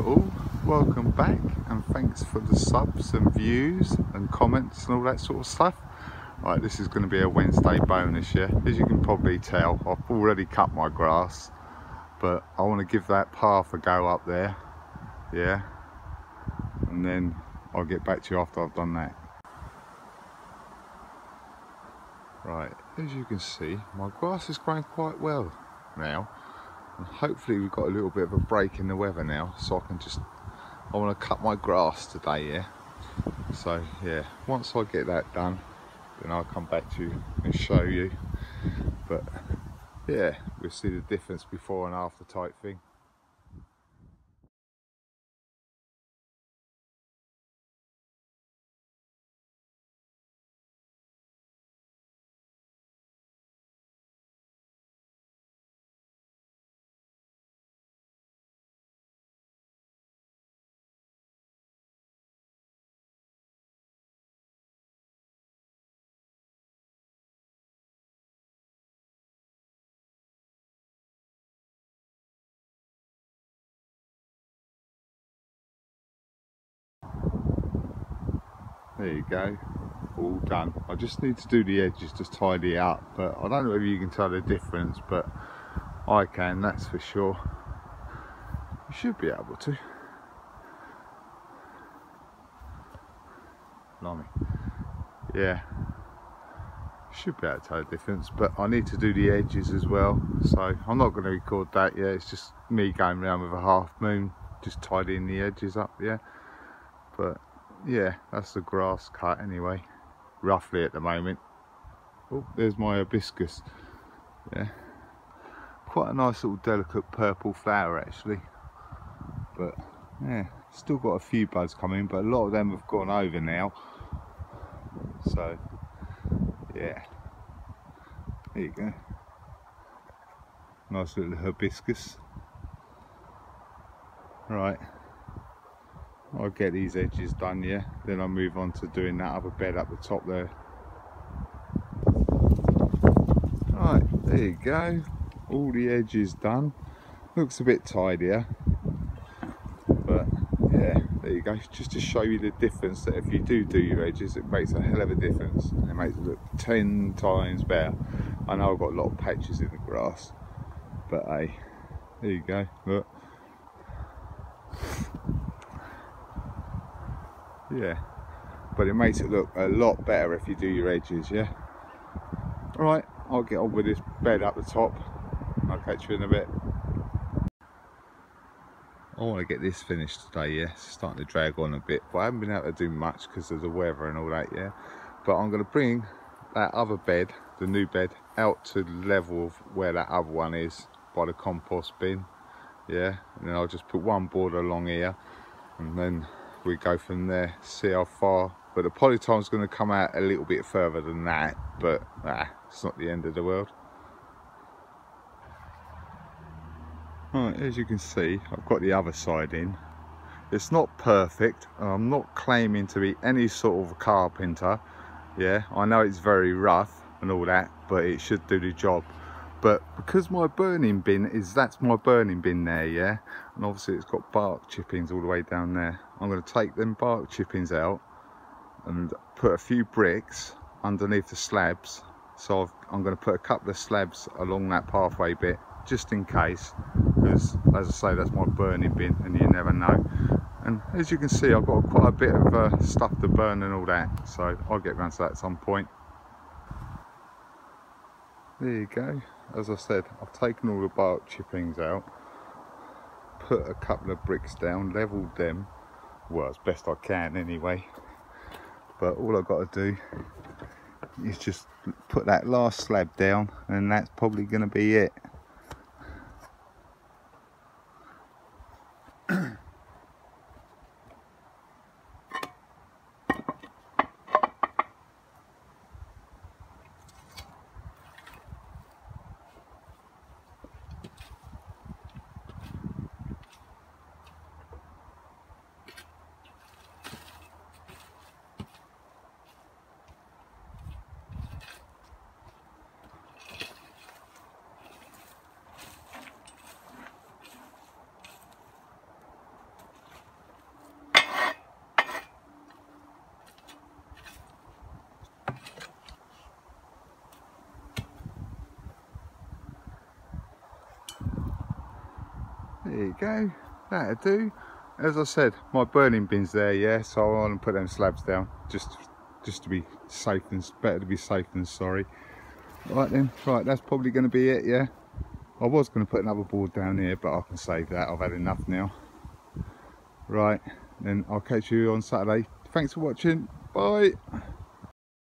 All, welcome back and thanks for the subs and views and comments and all that sort of stuff. Right, this is going to be a Wednesday bonus, yeah? As you can probably tell, I've already cut my grass, but I want to give that path a go up there, yeah? And then I'll get back to you after I've done that. Right, as you can see, my grass is growing quite well now hopefully we've got a little bit of a break in the weather now so I can just I want to cut my grass today yeah? So yeah once I get that done then I'll come back to you and show you. But yeah we'll see the difference before and after type thing there you go. All done. I just need to do the edges to tidy up but I don't know if you can tell the difference but I can that's for sure. You should be able to. Blimey. yeah. Should be able to tell the difference but I need to do the edges as well so I'm not going to record that yet. It's just me going around with a half moon just tidying the edges up yeah. But yeah, that's the grass cut anyway, roughly at the moment. Oh, there's my hibiscus. Yeah, quite a nice little delicate purple flower actually. But yeah, still got a few buds coming, but a lot of them have gone over now. So yeah, there you go. Nice little hibiscus. Right. I'll get these edges done yeah. Then I'll move on to doing that other bed up the top there. Right there you go. All the edges done. Looks a bit tidier. But yeah there you go. Just to show you the difference that if you do do your edges it makes a hell of a difference. It makes it look 10 times better. I know I've got a lot of patches in the grass but hey there you go. Look yeah but it makes it look a lot better if you do your edges yeah all right i'll get on with this bed up the top i'll catch you in a bit I want to get this finished today, yeah. It's starting to drag on a bit, but I haven't been able to do much because of the weather and all that, yeah. But I'm going to bring that other bed, the new bed, out to the level of where that other one is by the compost bin, yeah. And then I'll just put one board along here and then we go from there, see how far. But the polytile's going to come out a little bit further than that, but nah, it's not the end of the world. As you can see, I've got the other side in. It's not perfect, I'm not claiming to be any sort of carpenter. Yeah, I know it's very rough and all that, but it should do the job but because my burning bin is that's my burning bin there yeah? And obviously it's got bark chippings all the way down there. I'm going to take them bark chippings out and put a few bricks underneath the slabs. So i am going to put a couple of slabs along that pathway bit just in case because as I say that's my burning bin and you never know. And as you can see I've got quite a bit of uh, stuff to burn and all that so I'll get around to that at some point. There you go as I said, I've taken all the bark chippings out, put a couple of bricks down, levelled them, well as best I can anyway, but all I've got to do is just put that last slab down and that's probably going to be it. There you go. That'll do. As I said my burning bin's there yeah so I want to put them slabs down just just to be safe and better to be safe than sorry. Right then right that's probably going to be it yeah. I was going to put another board down here but I can save that. I've had enough now. Right then I'll catch you on Saturday. Thanks for watching. Bye